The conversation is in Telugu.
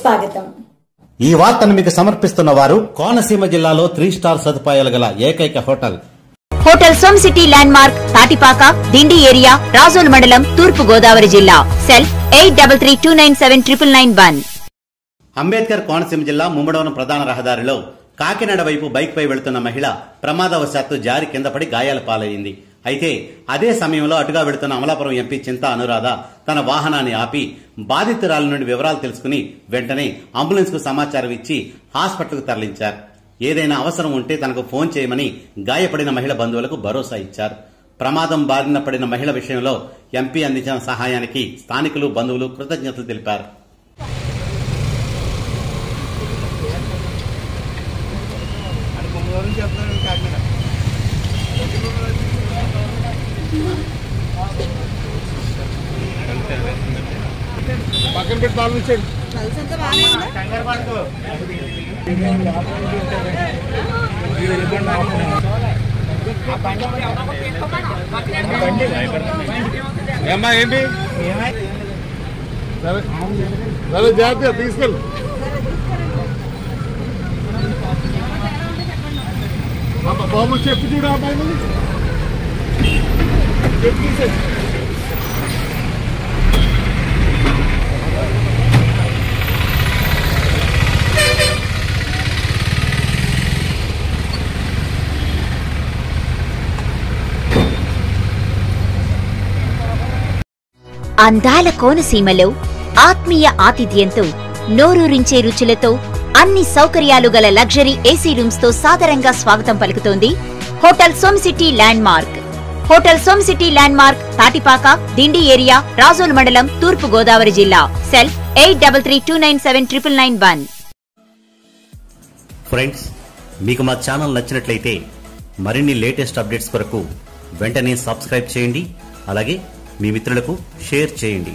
స్వాగతం. ఈ వార్తను మీకు సమర్పిస్తున్న వారు కోనసీమ జిల్లాలో త్రీ స్టార్ సదుపాయాలు గల ఏకైక hotel. Hotel Som city landmark Tatipaka Dindi area Razole మండలం తూర్పు గోదావరి జిల్లా. Cell eight double three two nine seven triple nine one. Ambedkar Konaseema జిల్లా ముమ్మడవరం ప్రధాన రహదారిలో కాకినాడ వైపు బైక్ పై వెళుతున్న మహిళ ప్రమాదవశాత్తు జారి కిందపడి గాయాల పాలయ్యింది అయితే అదే సమయంలో అటుగా వెళుతున్న అమలాపురం ఎంపీ చింత అనురాధ తన వాహనాన్ని ఆపి బాధితురాలి నుండి వివరాలు తెలుసుకుని వెంటనే అంబులెన్స్కు సమాచారం ఇచ్చి హాస్పిటల్కు తరలించారు. ఏదైనా అవసరం ఉంటే తనకు ఫోన్ చేయమని గాయపడిన మహిళ బంధువులకు భరోసా ఇచ్చారు. ప్రమాదం బారిన పడిన మహిళ విషయంలో ఎంపీ అందించిన సహాయానికి స్థానికులు బంధువులు కృతజ్ఞతలు తెలిపారు. పక్కన పెట్టి తాళం ఇచ్చేయండి ఏమ్మా ఏంటి సరే సరే జాగ్రత్తగా తీసుకెళ్ళు బాబు చెప్పు చూడు అబ్బాయి మరి. చెప్పు తీసేయ్. అందాల కోనసీమలో ఆత్మీయ ఆతిథ్యంతో నోరూరించే రుచులతో అన్ని సౌకర్యాలు గల లగ్జరీ ఏసీ రూమ్స్తో సాదరంగా స్వాగతం పలుకుతోంది hotel Som city landmark hotel Som city landmark Tatipaka Dindi area Razole మండలం తూర్పు గోదావరి జిల్లా. Cell eight double three two nine seven triple nine one. Friends మీకు మా ఛానల్ నచ్చినట్లయితే మరిన్ని లేటెస్ట్ అప్డేట్స్ కొరకు వెంటనే సబ్స్క్రైబ్ చేయండి అలాగే మీ మిత్రులకు షేర్ చేయండి.